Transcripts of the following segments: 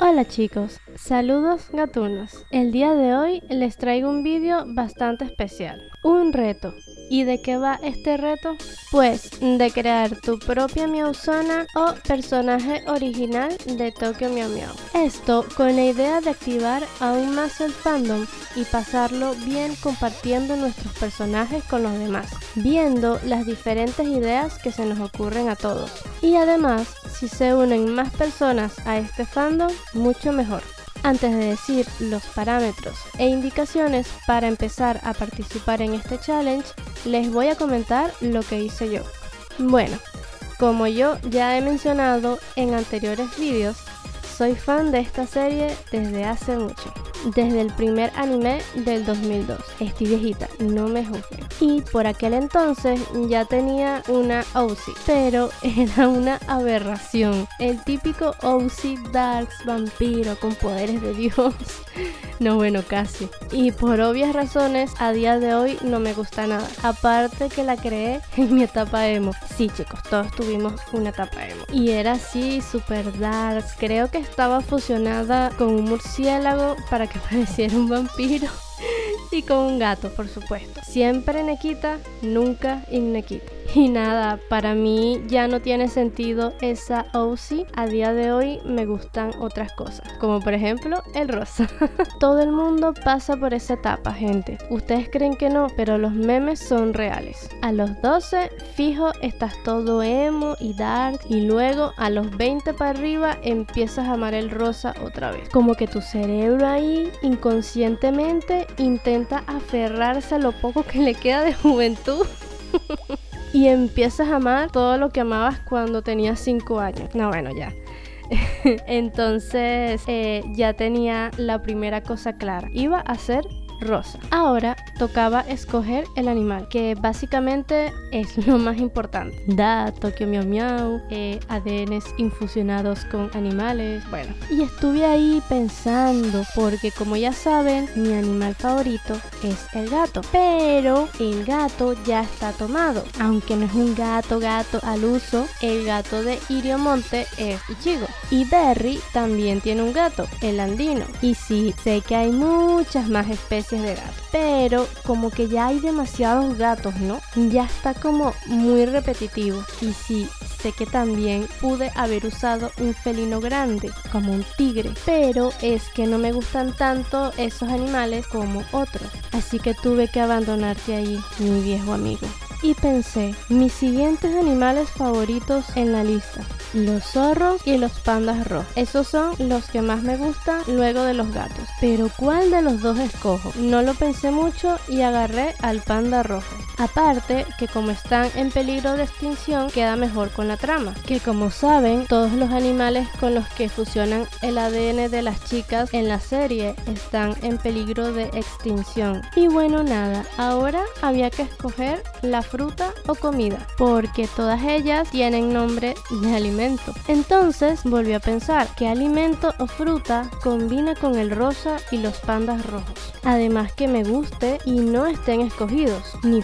Hola chicos, saludos gatunos. El día de hoy les traigo un vídeo bastante especial, un reto. ¿Y de qué va este reto? Pues de crear tu propia Miauzona o personaje original de Tokyo Miau Miau. Esto con la idea de activar aún más el fandom y pasarlo bien compartiendo nuestros personajes con los demás, viendo las diferentes ideas que se nos ocurren a todos. Y además, si se unen más personas a este fandom, mucho mejor. Antes de decir los parámetros e indicaciones para empezar a participar en este challenge, les voy a comentar lo que hice yo. Bueno, como yo ya he mencionado en anteriores vídeos, soy fan de esta serie desde hace mucho desde el primer anime del 2002. Estoy viejita, no me juzguen. Y por aquel entonces ya tenía una OC, pero era una aberración. El típico OC Darks vampiro con poderes de Dios. No, bueno, casi. Y por obvias razones, a día de hoy no me gusta nada. Aparte que la creé en mi etapa emo. Sí, chicos, todos tuvimos una etapa emo. Y era así, super darks. Creo que estaba fusionada con un murciélago para que pareciera un vampiro. y con un gato, por supuesto. Siempre Nequita, nunca Ignequita. Y nada, para mí ya no tiene sentido esa OC. A día de hoy me gustan otras cosas, como por ejemplo el rosa. Todo el mundo pasa por esa etapa, gente. Ustedes creen que no, pero los memes son reales. A los 12, fijo, estás todo emo y dark. Y luego a los 20 para arriba empiezas a amar el rosa otra vez. Como que tu cerebro ahí inconscientemente intenta aferrarse a lo poco que le queda de juventud. y empiezas a amar todo lo que amabas cuando tenías 5 años. No, bueno, ya. Entonces eh, ya tenía la primera cosa clara. Iba a ser rosa. Ahora tocaba escoger el animal, que básicamente es lo más importante. Da, Tokio Miau Miau, eh, ADNs infusionados con animales, bueno. Y estuve ahí pensando, porque como ya saben, mi animal favorito es el gato. Pero el gato ya está tomado. Aunque no es un gato gato al uso, el gato de Iriomonte es Ichigo. Y Berry también tiene un gato, el andino. Y sí, sé que hay muchas más especies de. Pero como que ya hay demasiados gatos, ¿no? Ya está como muy repetitivo. Y sí, sé que también pude haber usado un felino grande, como un tigre. Pero es que no me gustan tanto esos animales como otros. Así que tuve que abandonarte ahí, mi viejo amigo. Y pensé, mis siguientes animales favoritos en la lista los zorros y los pandas rojos. Esos son los que más me gustan luego de los gatos. Pero ¿cuál de los dos escojo? No lo pensé mucho y agarré al panda rojo. Aparte que como están en peligro de extinción queda mejor con la trama. Que como saben todos los animales con los que fusionan el ADN de las chicas en la serie están en peligro de extinción. Y bueno nada, ahora había que escoger la fruta o comida. Porque todas ellas tienen nombre de alimento entonces volví a pensar qué alimento o fruta combina con el rosa y los pandas rojos. Además que me guste y no estén escogidos. Ni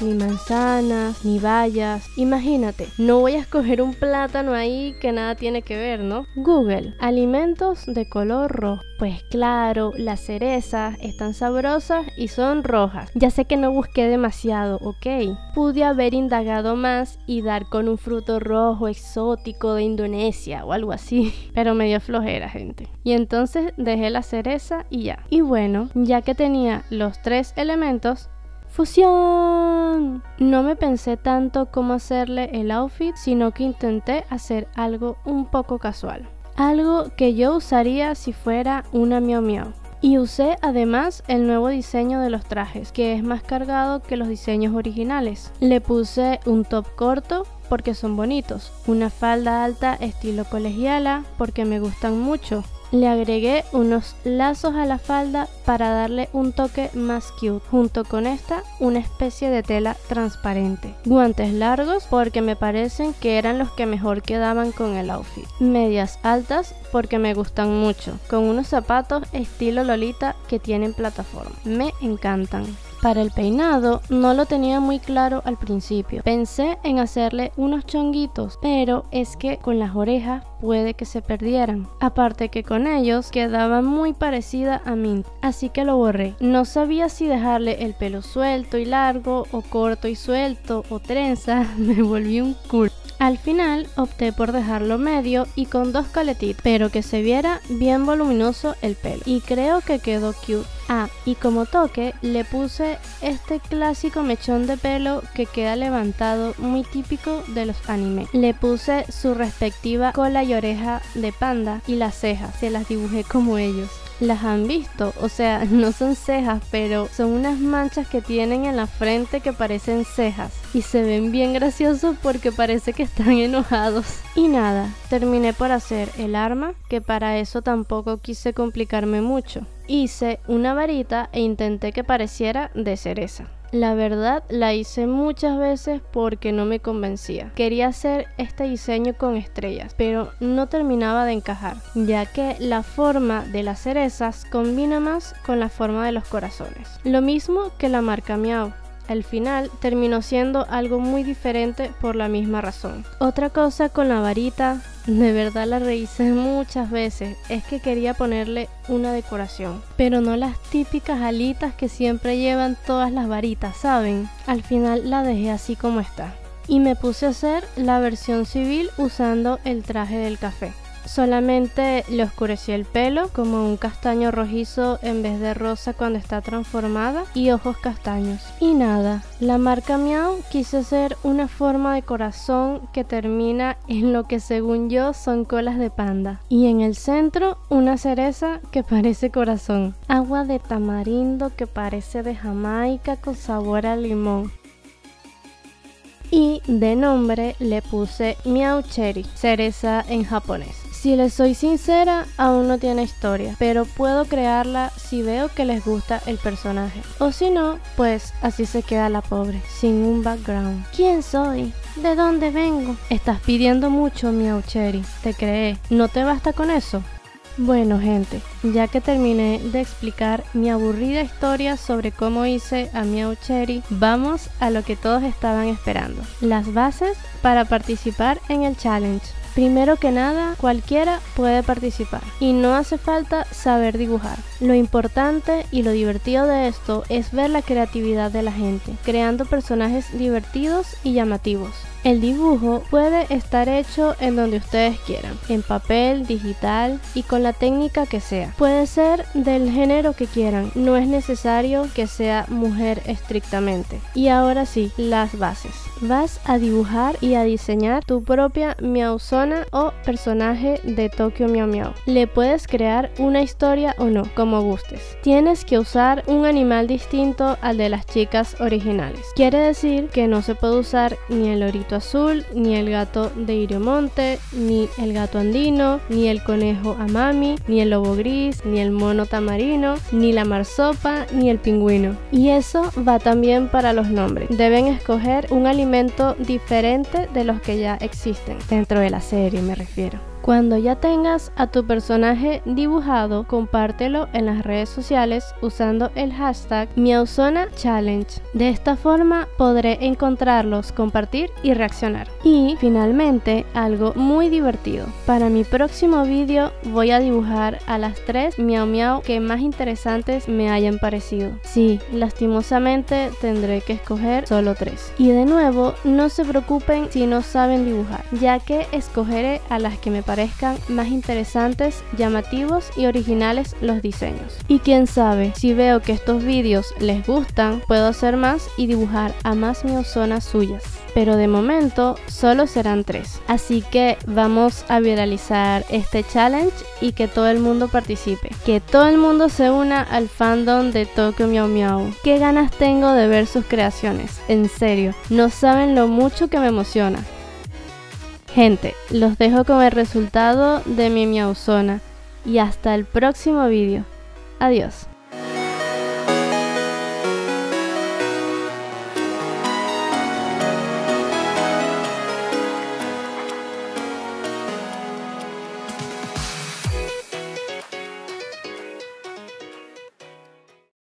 ni manzanas, ni bayas. Imagínate, no voy a escoger un plátano ahí que nada tiene que ver, ¿no? Google, alimentos de color rojo. Pues claro, las cerezas están sabrosas y son rojas. Ya sé que no busqué demasiado, ok. Pude haber indagado más y dar con un fruto rojo exótico de Indonesia o algo así. Pero me dio flojera, gente. Y entonces dejé la cereza y ya. Y bueno, ya que tenía los tres elementos, ¡Fusión! No me pensé tanto cómo hacerle el outfit, sino que intenté hacer algo un poco casual algo que yo usaría si fuera una Miau Miau. Y usé además el nuevo diseño de los trajes, que es más cargado que los diseños originales. Le puse un top corto porque son bonitos, una falda alta estilo colegiala porque me gustan mucho, le agregué unos lazos a la falda para darle un toque más cute. Junto con esta, una especie de tela transparente. Guantes largos porque me parecen que eran los que mejor quedaban con el outfit. Medias altas porque me gustan mucho. Con unos zapatos estilo Lolita que tienen plataforma. Me encantan. Para el peinado no lo tenía muy claro al principio. Pensé en hacerle unos chonguitos, pero es que con las orejas puede que se perdieran. Aparte que con ellos quedaba muy parecida a Mint, así que lo borré. No sabía si dejarle el pelo suelto y largo o corto y suelto o trenza, me volví un cool. Al final opté por dejarlo medio y con dos caletitas, pero que se viera bien voluminoso el pelo. Y creo que quedó cute. Ah, y como toque le puse este clásico mechón de pelo que queda levantado muy típico de los animes. Le puse su respectiva cola y oreja de panda y las cejas, se las dibujé como ellos las han visto. O sea, no son cejas, pero son unas manchas que tienen en la frente que parecen cejas. Y se ven bien graciosos porque parece que están enojados. Y nada, terminé por hacer el arma, que para eso tampoco quise complicarme mucho. Hice una varita e intenté que pareciera de cereza. La verdad la hice muchas veces porque no me convencía. Quería hacer este diseño con estrellas, pero no terminaba de encajar, ya que la forma de las cerezas combina más con la forma de los corazones. Lo mismo que la marca Miau. Al final terminó siendo algo muy diferente por la misma razón. Otra cosa con la varita de verdad la rehice muchas veces. Es que quería ponerle una decoración. Pero no las típicas alitas que siempre llevan todas las varitas, ¿saben? Al final la dejé así como está. Y me puse a hacer la versión civil usando el traje del café. Solamente le oscurecí el pelo como un castaño rojizo en vez de rosa cuando está transformada y ojos castaños. Y nada, la marca Miau quise hacer una forma de corazón que termina en lo que según yo son colas de panda. Y en el centro una cereza que parece corazón. Agua de tamarindo que parece de Jamaica con sabor a limón y de nombre le puse Miau Cherry, cereza en japonés. Si les soy sincera, aún no tiene historia, pero puedo crearla si veo que les gusta el personaje. O si no, pues así se queda la pobre, sin un background. ¿Quién soy? ¿De dónde vengo? Estás pidiendo mucho, Miau Cherry. Te creé. ¿No te basta con eso? Bueno gente, ya que terminé de explicar mi aburrida historia sobre cómo hice a Miau Cherry, vamos a lo que todos estaban esperando. Las bases para participar en el challenge. Primero que nada, cualquiera puede participar y no hace falta saber dibujar. Lo importante y lo divertido de esto es ver la creatividad de la gente, creando personajes divertidos y llamativos. El dibujo puede estar hecho en donde ustedes quieran, en papel, digital y con la técnica que sea. Puede ser del género que quieran, no es necesario que sea mujer estrictamente. Y ahora sí, las bases. Vas a dibujar y a diseñar tu propia Miauzona o personaje de Tokyo Miau Miau. Le puedes crear una historia o no, como gustes. Tienes que usar un animal distinto al de las chicas originales. Quiere decir que no se puede usar ni el orito azul, ni el gato de Iriomonte, ni el gato andino, ni el conejo amami, ni el lobo gris, ni el mono tamarino, ni la marsopa, ni el pingüino. Y eso va también para los nombres. Deben escoger un diferente de los que ya existen, dentro de la serie me refiero. Cuando ya tengas a tu personaje dibujado, compártelo en las redes sociales usando el hashtag Miauzona Challenge. De esta forma podré encontrarlos, compartir y reaccionar. Y finalmente, algo muy divertido. Para mi próximo vídeo voy a dibujar a las tres miau miau que más interesantes me hayan parecido. Sí, lastimosamente tendré que escoger solo tres. Y de nuevo, no se preocupen si no saben dibujar, ya que escogeré a las que me parezcan más interesantes, llamativos y originales los diseños. Y quién sabe, si veo que estos vídeos les gustan, puedo hacer más y dibujar a más miozonas suyas. Pero de momento solo serán tres. Así que vamos a viralizar este challenge y que todo el mundo participe. Que todo el mundo se una al fandom de Tokyo Miau Miau. Qué ganas tengo de ver sus creaciones. En serio, no saben lo mucho que me emociona. Gente, los dejo con el resultado de mi miauzona y hasta el próximo vídeo. Adiós.